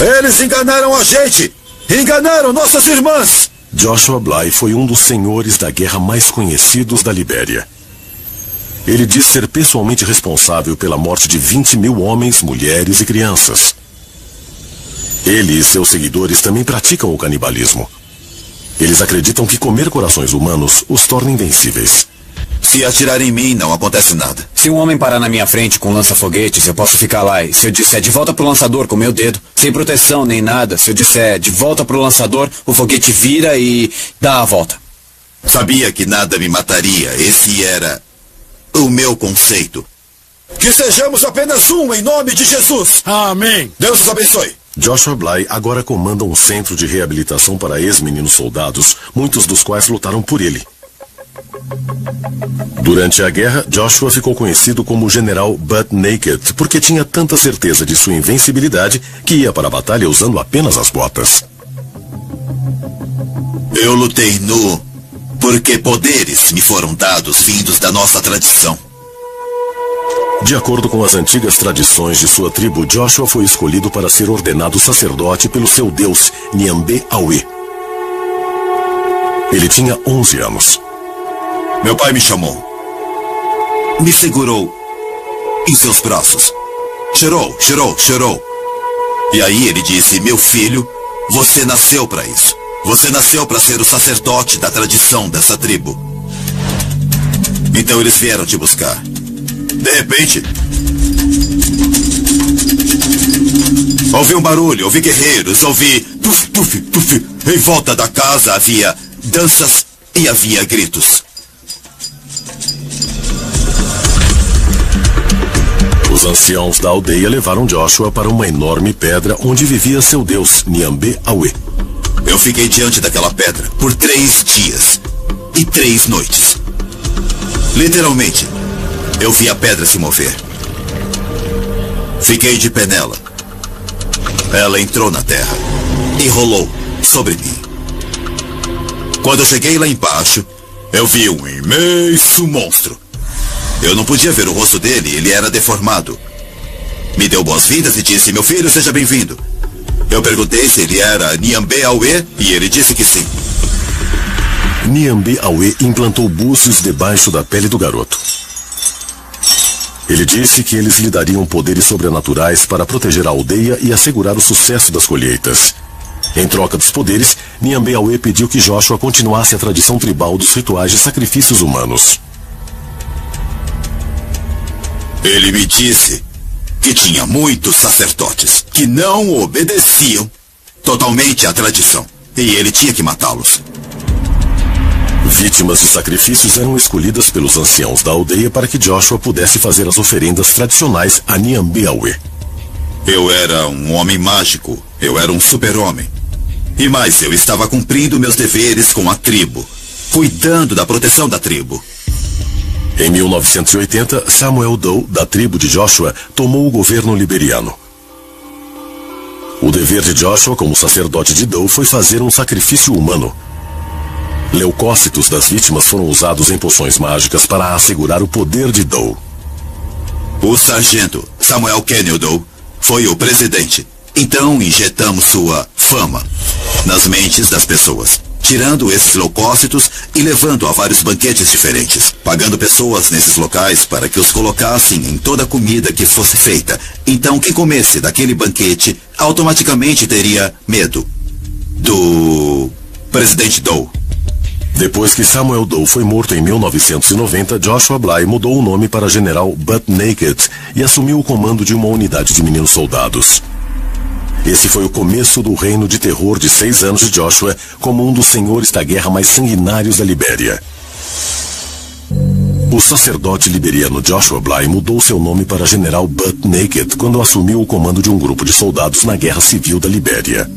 Eles enganaram a gente! Enganaram nossas irmãs! Joshua Bly foi um dos senhores da guerra mais conhecidos da Libéria. Ele diz ser pessoalmente responsável pela morte de 20 mil homens, mulheres e crianças. Ele e seus seguidores também praticam o canibalismo. Eles acreditam que comer corações humanos os torna invencíveis. Se atirar em mim, não acontece nada. Se um homem parar na minha frente com lança-foguetes, eu posso ficar lá. E se eu disser de volta pro lançador com meu dedo, sem proteção nem nada, se eu disser de volta pro lançador, o foguete vira e dá a volta. Sabia que nada me mataria. Esse era o meu conceito. Que sejamos apenas um em nome de Jesus. Amém. Deus os abençoe. Joshua Bly agora comanda um centro de reabilitação para ex-meninos soldados, muitos dos quais lutaram por ele. Durante a guerra, Joshua ficou conhecido como General Butt Naked, porque tinha tanta certeza de sua invencibilidade que ia para a batalha usando apenas as botas. Eu lutei nu porque poderes me foram dados vindos da nossa tradição. De acordo com as antigas tradições de sua tribo, Joshua foi escolhido para ser ordenado sacerdote pelo seu deus, Niambe Awe. Ele tinha 11 anos. Meu pai me chamou. Me segurou em seus braços. Chorou, chorou, chorou. E aí ele disse: Meu filho, você nasceu para isso. Você nasceu para ser o sacerdote da tradição dessa tribo. Então eles vieram te buscar. De repente, ouvi um barulho, ouvi guerreiros, ouvi tuf, tuf, tuf. Em volta da casa havia danças e havia gritos. Os anciãos da aldeia levaram Joshua para uma enorme pedra onde vivia seu deus, Niambe Awe. Eu fiquei diante daquela pedra por três dias e três noites. Literalmente, eu vi a pedra se mover. Fiquei de pé nela. Ela entrou na terra e rolou sobre mim. Quando eu cheguei lá embaixo, eu vi um imenso monstro. Eu não podia ver o rosto dele, ele era deformado. Me deu boas-vindas e disse: Meu filho, seja bem-vindo. Eu perguntei se ele era Niambe Aue e ele disse que sim. Niambe Awe implantou búzios debaixo da pele do garoto. Ele disse que eles lhe dariam poderes sobrenaturais para proteger a aldeia e assegurar o sucesso das colheitas. Em troca dos poderes, Niambe Awe pediu que Joshua continuasse a tradição tribal dos rituais de sacrifícios humanos. Ele me disse que tinha muitos sacerdotes que não obedeciam totalmente à tradição. E ele tinha que matá-los. Vítimas de sacrifícios eram escolhidas pelos anciãos da aldeia para que Joshua pudesse fazer as oferendas tradicionais a Niambiawe. Eu era um homem mágico. Eu era um super-homem. E mais, eu estava cumprindo meus deveres com a tribo, cuidando da proteção da tribo. Em 1980, Samuel Doe, da tribo de Joshua, tomou o governo liberiano. O dever de Joshua como sacerdote de Doe foi fazer um sacrifício humano. Leucócitos das vítimas foram usados em poções mágicas para assegurar o poder de Doe. O sargento Samuel Kenyon Doe foi o presidente. Então injetamos sua fama nas mentes das pessoas, tirando esses leucócitos e levando a vários banquetes diferentes, pagando pessoas nesses locais para que os colocassem em toda a comida que fosse feita. Então quem comesse daquele banquete automaticamente teria medo do presidente Doe. Depois que Samuel Doe foi morto em 1990, Joshua Bly mudou o nome para General Butt Naked e assumiu o comando de uma unidade de meninos soldados. Esse foi o começo do reino de terror de seis anos de Joshua como um dos senhores da guerra mais sanguinários da Libéria. O sacerdote liberiano Joshua Bly mudou seu nome para General Butt Naked quando assumiu o comando de um grupo de soldados na Guerra Civil da Libéria.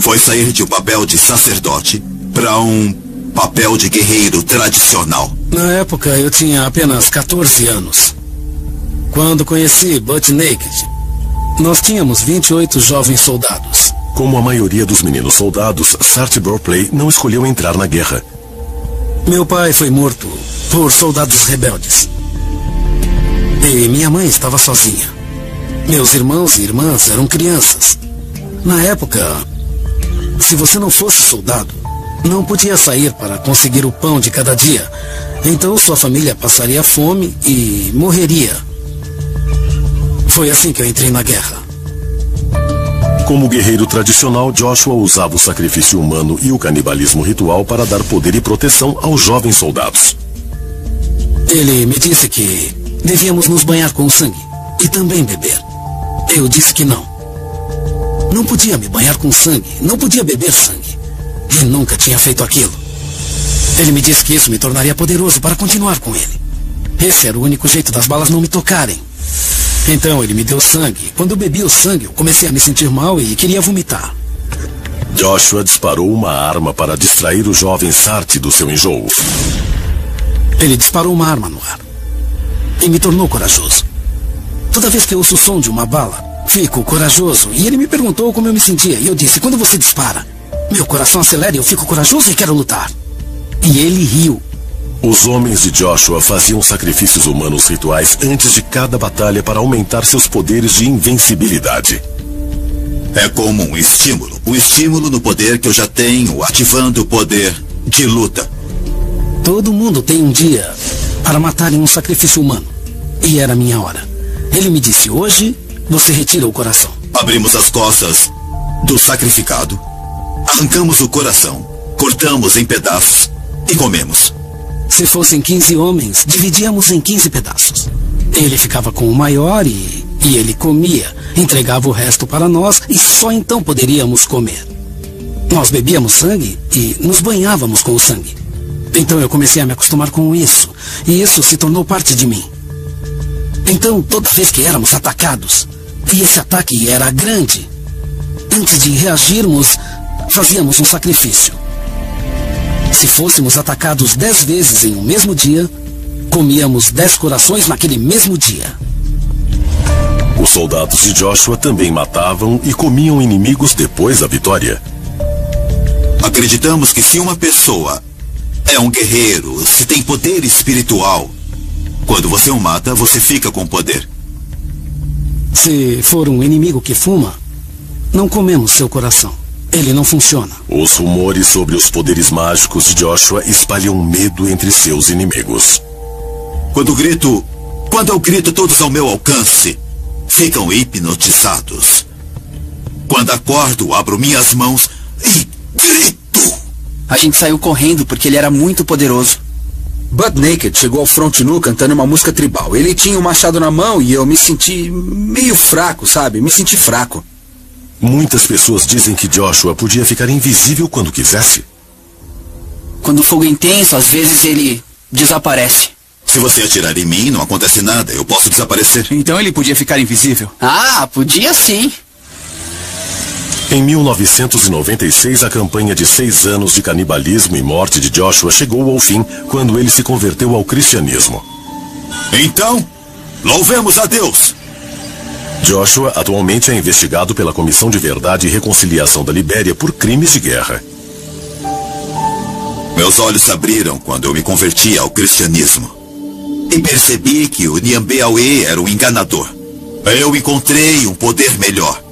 Foi sair de um papel de sacerdote para um papel de guerreiro tradicional. Na época eu tinha apenas 14 anos. Quando conheci Butt Naked, nós tínhamos 28 jovens soldados. Como a maioria dos meninos soldados, Sart Burpley não escolheu entrar na guerra. Meu pai foi morto por soldados rebeldes. E minha mãe estava sozinha. Meus irmãos e irmãs eram crianças. Na época, se você não fosse soldado, não podia sair para conseguir o pão de cada dia. Então sua família passaria fome e morreria. Foi assim que eu entrei na guerra. Como guerreiro tradicional, Joshua usava o sacrifício humano e o canibalismo ritual para dar poder e proteção aos jovens soldados. Ele me disse que devíamos nos banhar com sangue e também beber. Eu disse que não. Não podia me banhar com sangue, não podia beber sangue. E nunca tinha feito aquilo. Ele me disse que isso me tornaria poderoso para continuar com ele. Esse era o único jeito das balas não me tocarem. Então ele me deu sangue. Quando eu bebi o sangue, eu comecei a me sentir mal e queria vomitar. Joshua disparou uma arma para distrair o jovem Sart do seu enjoo. Ele disparou uma arma no ar e me tornou corajoso. Toda vez que eu ouço o som de uma bala, fico corajoso. E ele me perguntou como eu me sentia. E eu disse: quando você dispara, meu coração acelera e eu fico corajoso e quero lutar. E ele riu. Os homens de Joshua faziam sacrifícios humanos rituais antes de cada batalha para aumentar seus poderes de invencibilidade. É como um estímulo. Um estímulo no poder que eu já tenho, ativando o poder de luta. Todo mundo tem um dia para matar em um sacrifício humano. E era a minha hora. Ele me disse: hoje você retira o coração. Abrimos as costas do sacrificado, arrancamos o coração, cortamos em pedaços e comemos. Se fossem 15 homens, dividíamos em 15 pedaços. Ele ficava com o maior e, e ele comia, entregava o resto para nós e só então poderíamos comer. Nós bebíamos sangue e nos banhávamos com o sangue. Então eu comecei a me acostumar com isso, e isso se tornou parte de mim. Então, toda vez que éramos atacados, e esse ataque era grande, antes de reagirmos, fazíamos um sacrifício. Se fôssemos atacados dez vezes em um mesmo dia, comíamos dez corações naquele mesmo dia. Os soldados de Joshua também matavam e comiam inimigos depois da vitória. Acreditamos que se uma pessoa é um guerreiro, se tem poder espiritual, quando você o mata, você fica com poder. Se for um inimigo que fuma, não comemos seu coração. Ele não funciona. Os rumores sobre os poderes mágicos de Joshua espalham medo entre seus inimigos. Quando grito, quando eu grito todos ao meu alcance, ficam hipnotizados. Quando acordo, abro minhas mãos e grito. A gente saiu correndo porque ele era muito poderoso. Bud Naked chegou ao front nu cantando uma música tribal. Ele tinha o um machado na mão e eu me senti meio fraco, sabe? Me senti fraco. Muitas pessoas dizem que Joshua podia ficar invisível quando quisesse. Quando o fogo é intenso, às vezes ele desaparece. Se você atirar em mim, não acontece nada. Eu posso desaparecer. Então ele podia ficar invisível? Ah, podia sim. Em 1996, a campanha de seis anos de canibalismo e morte de Joshua chegou ao fim quando ele se converteu ao cristianismo. Então, louvemos a Deus! Joshua atualmente é investigado pela Comissão de Verdade e Reconciliação da Libéria por crimes de guerra. Meus olhos se abriram quando eu me converti ao cristianismo. E percebi que o Niambeauê era um enganador. Eu encontrei um poder melhor.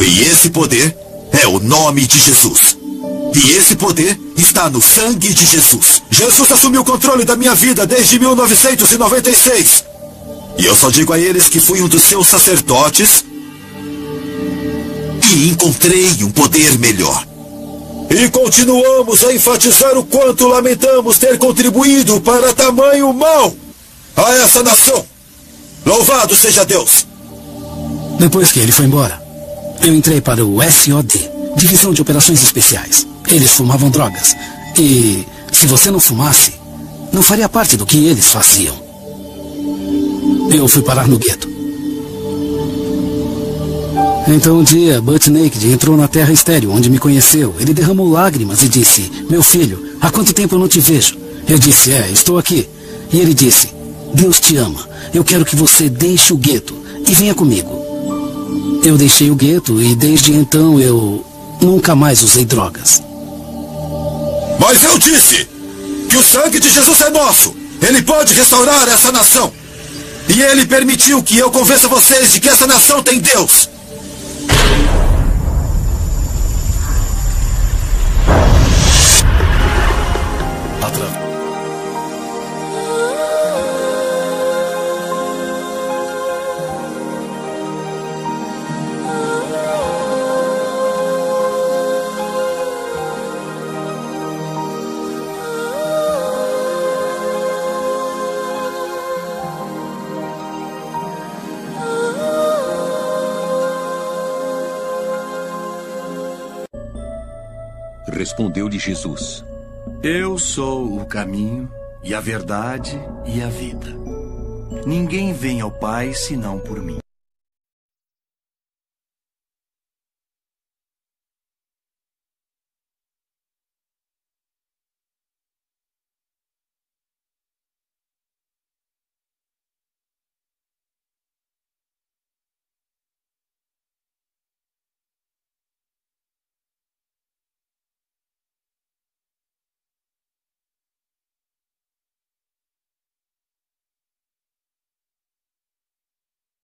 E esse poder é o nome de Jesus. E esse poder está no sangue de Jesus. Jesus assumiu o controle da minha vida desde 1996. E eu só digo a eles que fui um dos seus sacerdotes e encontrei um poder melhor. E continuamos a enfatizar o quanto lamentamos ter contribuído para tamanho mal a essa nação. Louvado seja Deus! Depois que ele foi embora, eu entrei para o SOD, Divisão de Operações Especiais. Eles fumavam drogas. E se você não fumasse, não faria parte do que eles faziam. Eu fui parar no gueto. Então um dia, Butt Naked entrou na terra estéreo, onde me conheceu. Ele derramou lágrimas e disse, meu filho, há quanto tempo eu não te vejo? Eu disse, é, estou aqui. E ele disse, Deus te ama. Eu quero que você deixe o gueto e venha comigo. Eu deixei o gueto e desde então eu nunca mais usei drogas. Mas eu disse que o sangue de Jesus é nosso. Ele pode restaurar essa nação. E ele permitiu que eu convença vocês de que essa nação tem Deus. Respondeu-lhe Jesus: Eu sou o caminho, e a verdade e a vida. Ninguém vem ao Pai senão por mim.